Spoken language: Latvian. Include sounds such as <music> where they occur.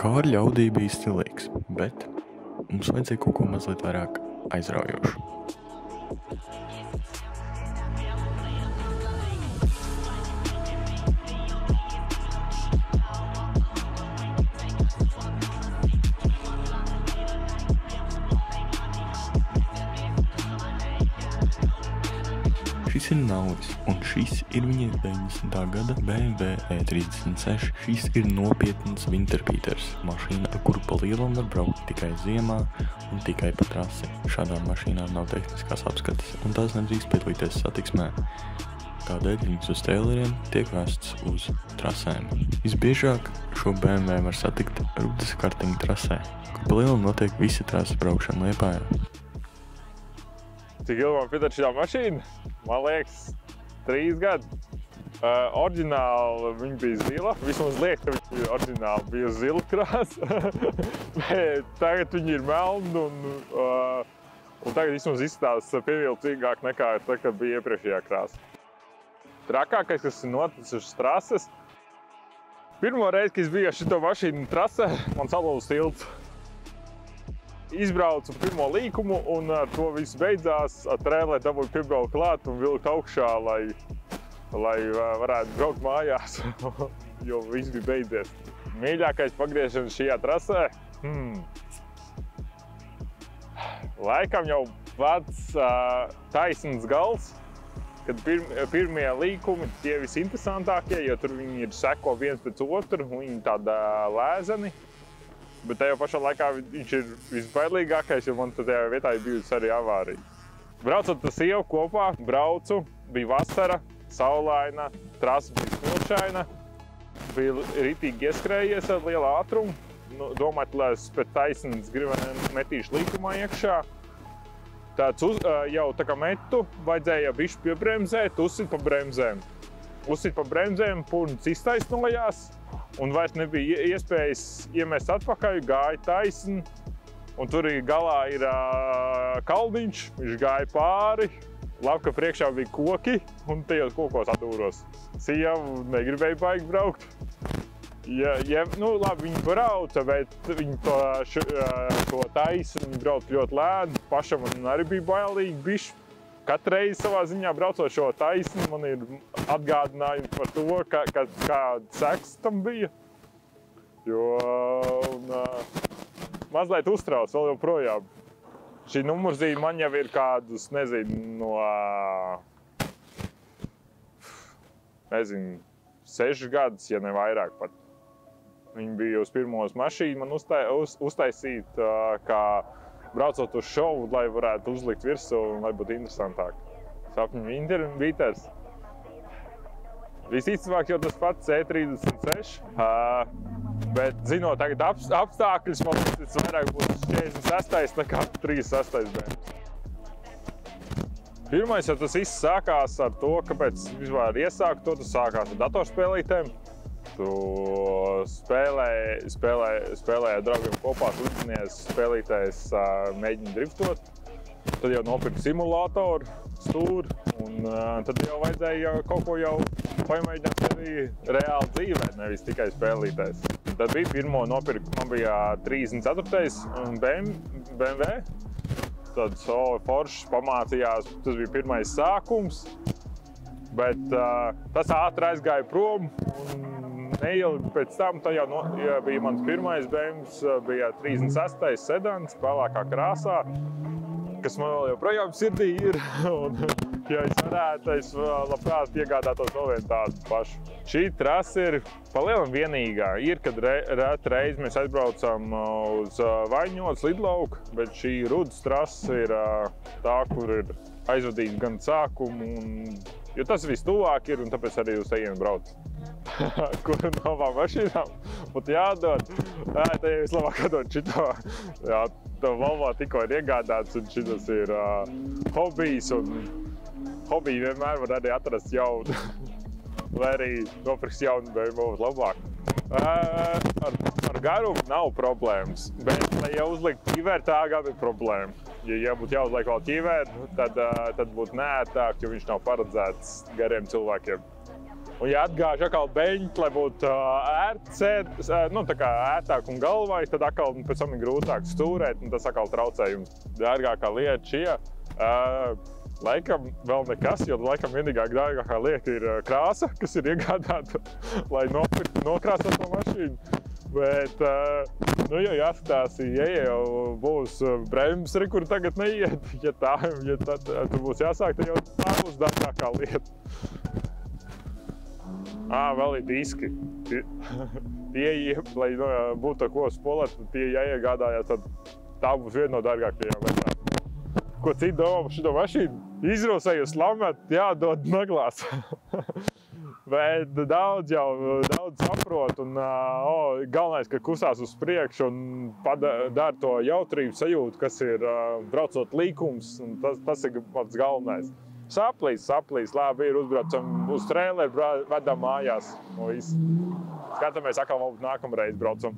Kā ar ļaudī bija stilīgs, bet mums vajadzēja kaut ko mazliet vairāk aizraujošu. Šis ir naudas, un šis ir viņa 90. gada BMW E36. Šis ir nopietns Winterpīters. Mašīna, ar kuru pa lielam var braukt tikai ziemā un tikai pa trasi. Šādām mašīnām nav tehniskās apskates, un tās nedrīkst piedalīties satiksmē. Tādēļ viņas uz tēleriem tiek vests uz trasēm. Visbiežāk šo BMW var satikt Rūdas kartiņu trasē, kur pa lielam notiek visa trases braukšana Liepājā. Cik ilgi man pieder šī mašīna? Man liekas, trīs gadi. Uh, oriģināli viņa bija zila. Vismaz liekas, ka viņa oriģināli bija zila krāsa. <laughs> Bet tagad viņa ir melna un, uh, un tagad vismaz izstāsta pievilcīgāk nekā tā, kad bija iepriekšējā krāsa. Trakākais, kas ir noticis uz trases, pirmo reizi, kad es biju ar šo mašīnu trasē, man salūza tilts izbraucu pirmo līkumu, un ar to viss beidzās. Ar trēlē dabūju piebraukt klāt un vilkt augšā, lai, lai varētu braukt mājās, <laughs> jo viss bija beidzies. Mīļākais pagrieziens šajā trasē? Hmm. Laikam jau pats uh, taisns gals, kad pirm, pirmie līkumi tie visinteresantākie, jo tur viņi ir seko viens pēc otru, viņi tāda lēzeni. Bet tajā pašā laikā viņš ir visbailīgākais, jo man tajā vietā ir bijusi arī avārija. Braucot ar sievu kopā, braucu, bija vasara, saulaina, trasa bija smilšaina, bija ritīgi ieskrējies ar lielu ātrumu. Nu, domājot, lai es pēc gribēju metīšu līkumā iekšā. Tāds uz, jau tā kā metu, vajadzēja bišķi piebremzēt, uzsit pa bremzēm. Uzsit pa bremzēm, purns iztaisnojās, un vairs nebija iespējas iemest atpakaļ, gāja taisni. Un tur galā ir uh, kalniņš, viņš gāja pāri. Labi, ka priekšā bija koki, un tajos kokos atdūros. Sieva negribēja baigi braukt. Ja, ja, nu, labi, viņi brauca, bet viņi to, šo, to taisni brauc ļoti lēni. Pašam man arī bija bailīgi bišķi. Katru reizi savā ziņā braucot šo taisni, man ir atgādinājums par to, ka, ka, kāda seks tam bija. Jo un, uh, mazliet uztrauc vēl joprojām. Šī numurzīme man jau ir kādus, nezinu, no, nezinu, sešas gadus, ja ne vairāk pat. Viņa bija uz pirmos mašīnu man uztai, uz, uztaisīt, uh, kā braucot uz šovu, lai varētu uzlikt virsū un lai būtu interesantāk. Sapņu Winterpīters. Visticamāk, jau tas pats C36. Uh, bet, zinot tagad ap, apstākļus, man liekas, tas vairāk būs 46. nekā 36. bērns. Pirmais jau tas viss sākās ar to, kāpēc vispār iesāku to. Tas sākās ar datorspēlītēm. Tu spēlēji, spēlēji, spēlēji ar draugiem kopā, līdzinies spēlītājs mēģina driftot. Tad jau nopirku simulātoru, stūri, un tad jau vajadzēja kaut ko jau pamēģināt arī reāli dzīvē, nevis tikai spēlītājs. Tad bija pirmo nopirku, man bija 34. BMW. Tad so, Foršs pamācījās, tas bija pirmais sākums, bet uh, tas ātri aizgāja prom. Un, neilgi pēc tam, jau no, ja bija mans pirmais bēns, bija 36. sedans, pelēkā krāsā, kas man vēl joprojām sirdī ir. <laughs> Un, ja es varētu, es labprāt iegādātos vēl vienu tādu pašu. Šī trasa ir palielam vienīgā. Ir, kad re, rēt reiz mēs aizbraucam uz Vaņots lidlauku, bet šī rudas trasa ir tā, kur ir aizvadīts gan sākumu, un, jo tas viss tuvāk ir, un tāpēc arī uz tejienu brauc. Kuru no abām mašīnām būtu jādod? Nē, te jau vislabāk atdod šito. Jā, to Volvo tikko ir iegādāts, un šis ir uh, hobijs, un hobiji vienmēr var arī atrast jaunu. <laughs> Vai arī nopirks jaunu BMW labāk. Uh, ar, ar garumu nav problēmas, bet, lai jau uzlikt ķivēru, tā gan ir problēma. Ja, ja būtu jāuzliek vēl ķivēru, tad, tad būtu neērtāk, jo viņš nav paredzēts gariem cilvēkiem. Un, ja atgāž atkal beņķi, lai būtu ērti sēd, nu, tā ērtāk un galvā, tad atkal pēc tam ir grūtāk stūrēt, un tas atkal traucē jums. Dārgākā lieta šie. Uh, Laikam vēl nekas, jo laikam vienīgā dārgākā lieta ir krāsa, kas ir iegādāta, <laughs> lai nokrāsot to mašīnu. Bet, nu, jau jāskatās, ja jau būs bremzes, kur tagad neiet, <laughs> ja tā, ja tad, tad būs jāsāk, tad jau tā būs dārgākā lieta. Ah, vēl ir diski. Tie, <laughs> lai nu, būtu ko spolēt, tie jāiegādājās, tad tā būs viena no dārgākajām lietām. Ko citu domā par šo mašīnu? Izrūsēju slamēt, jādod naglās. <laughs> Bet daudz jau daudz saprot, un oh, galvenais, ka kustās uz priekšu un dara to jautrību sajūtu, kas ir braucot līkums. Tas, tas ir pats galvenais. Saplīs, saplīs, labi, ir uzbraucam uz trēlēru, vedam mājās. Skatāmies, atkal nākamreiz braucam.